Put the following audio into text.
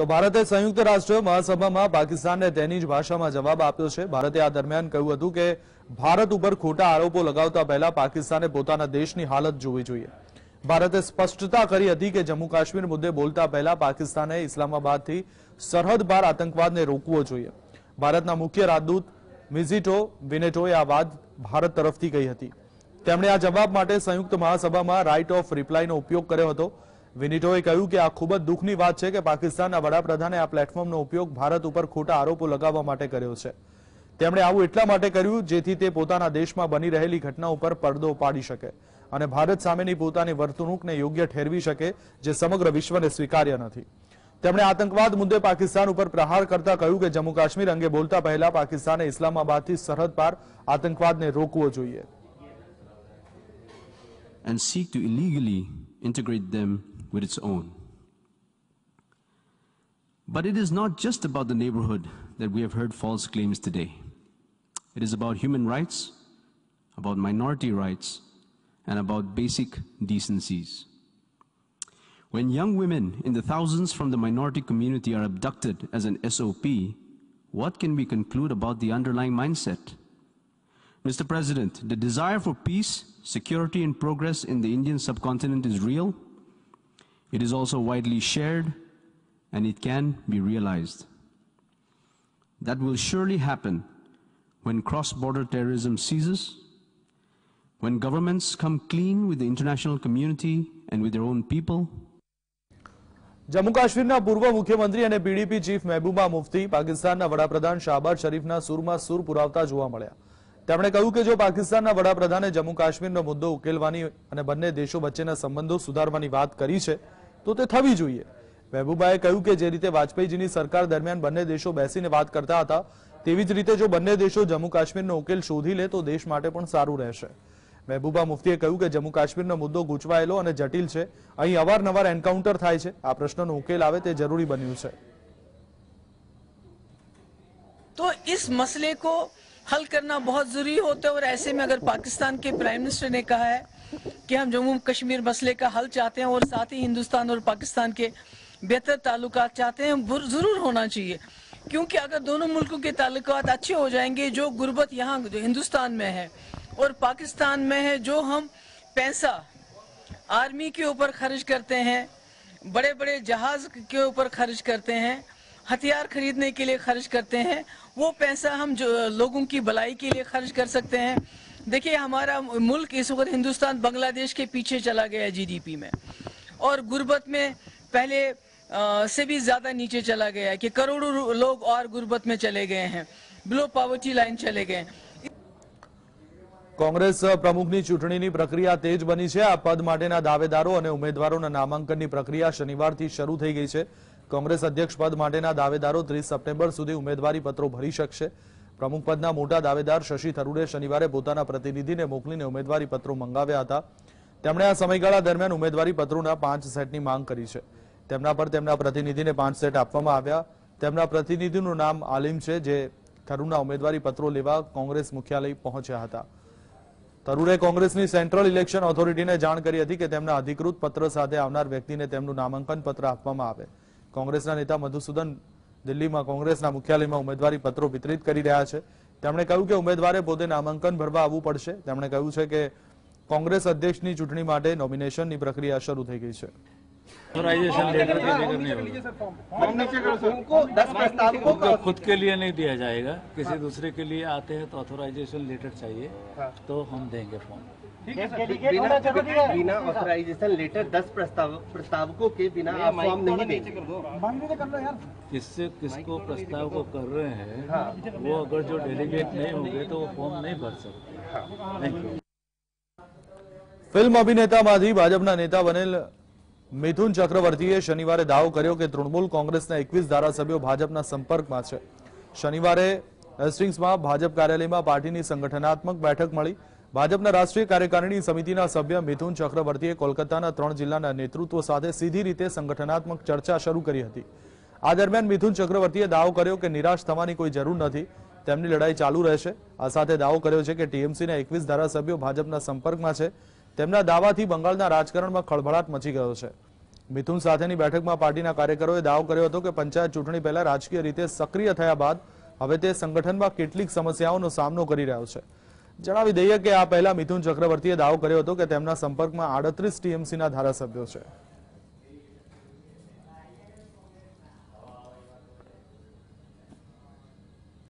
તો ભારતે સંયુક્ત રાષ્ટ્ર મહાસભામાં પાકિસ્તાનને તેની જ ભાષામાં જવાબ આપ્યો છે. ભારતે આ દરમિયાન કહ્યું હતું કે ભારત ઉપર ખોટા આરોપો લગાવતા પહેલા પાકિસ્તાને પોતાના દેશની હાલત જોવી જોઈએ. ભારતે સ્પષ્ટતા કરી હતી કે જમ્મુ કાશ્મીર મુદ્દે બોલતા પહેલા પાકિસ્તાને ઇસ્લામાબાદથી સરહદ પાર આતંકવાદને રોકવો જોઈએ. ભારતના મુખ્ય રાજદૂત મિઝિટો વિનેટોએ આ વાત ભારત તરફથી કહી હતી. તેમણે આ જવાબ માટે સંયુક્ત મહાસભામાં રાઇટ ઓફ રિપ્લાયનો ઉપયોગ કર્યો હતો. વિનિટોએ કહ્યું કે આ ખૂબ જ દુઃખની વાત છે કે પાકિસ્તાનના વડાપ્રધાને આ પ્લેટફોર્મનો ઉપયોગ ભારત ઉપર ખોટા આરોપો લગાવવા માટે કર્યો છે તેમણે આવું એટલા માટે કર્યું જેથી તે પોતાના દેશમાં બની રહેલી ઘટના ઉપર પડદો પાડી શકે અને ભારત સામેની પોતાની વર્તણૂકને યોગ્ય ઠેરવી શકે જે સમગ્ર વિશ્વને સ્વીકાર્ય નથી તેમણે આતંકવાદ મુદ્દે પાકિસ્તાન ઉપર પ્રહાર કરતા કહ્યું કે જમ્મુ કાશ્મીર અંગે બોલતા પહેલા પાકિસ્તાને ઇસ્લામાબાદથી સરહદ પાર આતંકવાદને રોકવો જોઈએ and seek to illegally integrate them with its own. But it is not just about the neighborhood that we have heard false claims today. It is about human rights, about minority rights, and about basic decencies. When young women in the thousands from the minority community are abducted as an SOP, what can we conclude about the underlying mindset? Mr. President, the desire for peace, security, and progress in the Indian subcontinent is real. It is also widely shared, and it can be realized. That will surely happen when cross border terrorism ceases, when governments come clean with the international community and with their own people, Jammu કાશ્મીરના પૂર્વ મુખ્યમંત્રી અને PDP chief Mehbooba Mufti પાકિસ્તાનના વડાપ્રધાન શાહબાજ શરીફના સૂરમાં સૂર પુરાવતા જોવા મળ્યા તેમણે કહ્યું કે જો પાકિસ્તાનના વડાપ્રધાને જમ્મુ કાશ્મીરનો મુદ્દો ઉકેલવાની અને બંને દેશો વચ્ચેના સંબંધો સુધારવાની વાત કરી છે તો તે થવી જોઈએ મહેબૂબાએ કહ્યું કે જે રીતે વાજપેયીજીની સરકાર દરમિયાન બંને દેશો બેસીને વાત કરતા હતા તેવી જ રીતે જો બંને દેશો જમ્મુ કાશ્મીરનો ઉકેલ શોધી લે તો દેશ માટે પણ સારું રહેશે મહેબૂબા મુફ્તીએ કહ્યું કે જમ્મુ કાશ્મીરનો મુદ્દો ગૂંચવાયેલો અને જટિલ છે અહીં અવારનવાર એન્કાઉન્ટર થાય છે આ પ્રશ્નનો ઉકેલ આવે તે જરૂરી બન્યું છે तो इस मसले को हल करना बहुत जरूरी होता है और ऐसे में अगर पाकिस्तान के प्राइम मिनिस्टर ने कहा है कि हम जम्मू कश्मीर मसले का हल चाहते हैं और साथ ही हिंदुस्तान और पाकिस्तान के बेहतर ताल्लुक चाहते हैं ज़रूर होना चाहिए। क्योंकि अगर दोनों मुल्कों के ताल्लुकात अच्छे हो जाएँगे, जो गुर्बत यहाँ, जो हिंदुस्तान में है और पाकिस्तान में है, जो हम पैसा आर्मी के ऊपर खर्च करते हैं बड़े बड़े जहाज़ के ऊपर खर्च करते हैं, हथियार खरीदने के लिए खर्च करते हैं, वो पैसा हम जो लोगों की भलाई के लिए खर्च कर सकते हैं। देखिए हमारा मुल्क इस वक्त हिंदुस्तान बांग्लादेश के पीछे चला गया है जीडीपी में और गुर्बत में पहले अ, से भी ज्यादा नीचे चला गया है कि करोड़ों रू- लोग और गुर्बत में चले गए हैं बिलो पॉवर्टी लाइन चले गए हैं કોંગ્રેસ પ્રમુખની ચૂંટણીની પ્રક્રિયા તેજ બની છે આ પદ માટેના દાવેદારો અને ઉમેદવારોના નામાંકનની પ્રક્રિયા શનિવારથી શરૂ થઈ ગઈ છે કોંગ્રેસ અધ્યક્ષ પદ માટેના દાવેદારો ત્રીસ સપ્ટેમ્બર સુધી ઉમેદવારી પત્રો ભરી શકશે પ્રમુખ પદના મોટા દાવેદાર શશી થરૂરે શનિવારે પોતાના પ્રતિનિધિને મોકલીને ઉમેદવારી પત્રો મંગાવ્યા હતા. તેમણે આ સમયગાળા દરમિયાન ઉમેદવારી પત્રોના પાંચ સેટની માંગ કરી છે. તેમના પર તેમના પ્રતિનિધિને પાંચ સેટ આપવામાં આવ્યા. તેમના પ્રતિનિધિનું નામ આલિમ છે, જે થરૂરના ઉમેદવારી પત્રો લેવા કોંગ્રેસ મુખ્યાલય પહોંચ્યા હતા. તરુરે કોંગ્રેસની સેન્ટ્રલ ઇલેક્શન ઓથોરિટીને જાણ કરી હતી કે તેમના અધિકૃત પત્ર સાથે આવનાર વ્યક્તિને તેમનું નામાંકન પત્ર આપવામાં આવે. કોંગ્રેસના નેતા મધુસૂદન દિલ્હીમાં કોંગ્રેસના મુખ્યાલયમાં ઉમેદવારી પત્રો વિતરિત કરી રહ્યા છે તેમણે કહ્યું કે ઉમેદવારે પોતે નામાંકન ભરવા આવવું પડશે તેમણે કહ્યું છે કે કોંગ્રેસ અધ્યક્ષની ચૂંટણી માટે નોમિનેશનની પ્રક્રિયા શરૂ થઈ ગઈ છે ऑथराइजेशन लेटर के लेकर नहीं होगा उनको दस प्रस्तावकों उनको खुद के लिए नहीं दिया जाएगा किसी दूसरे के लिए आते हैं तो ऑथराइजेशन लेटर चाहिए तो हम देंगे फॉर्म बिना बिना ऑथराइजेशन लेटर दस प्रस्ताव प्रस्तावकों के बिना आप फॉर्म नहीं देंगे किससे किसको प्रस्ताव को कर रहे हैं वो अगर जो डेलीगेट नहीं होंगे तो वो फॉर्म नहीं भर सकते थैंक यू ફિલ્મ અભિનેતામાંથી ભાજપના નેતા બનેલ મિથુન ચક્રવર્તીએ શનિવારે દાવો કર્યો કે તૃણમૂલ કોંગ્રેસના એકવીસ ધારાસભ્યો ભાજપના સંપર્કમાં છે શનિવારે હેસ્ટિંગ્સમાં ભાજપ કાર્યાલયમાં પાર્ટીની સંગઠનાત્મક બેઠક મળી ભાજપના રાષ્ટ્રીય કાર્યકારિણી સમિતિના સભ્ય મિથુન ચક્રવર્તીએ કોલકાતાના ત્રણ જિલ્લાના નેતૃત્વ સાથે સીધી રીતે સંગઠનાત્મક ચર્ચા શરૂ કરી હતી આ દરમિયાન મિથુન ચક્રવર્તીએ દાવો કર્યો કે નિરાશ થવાની કોઈ જરૂર નથી તેમની લડાઈ ચાલુ રહેશે આ સાથે દાવો કર્યો છે કે ટીએમસીના એકવીસ ધારાસભ્યો ભાજપના સંપર્કમાં છે તેમના દાવાથી બંગાળના રાજકારણમાં ખળભળાટ મચી ગયો છે મિથુન સાથેની બેઠકમાં પાર્ટીના કાર્યકરોએ દાવો કર્યો હતો કે પંચાયત ચૂંટણી પહેલા રાજકીય રીતે સક્રિય થયા બાદ હવે તે સંગઠનમાં કેટલીક સમસ્યાઓનો સામનો કરી રહ્યો છે જણાવી દઈએ કે આ પહેલા મિથુન ચક્રવર્તીએ દાવો કર્યો હતો કે તેમના સંપર્કમાં આડત્રીસ ટીએમસીના ધારાસભ્યો છે.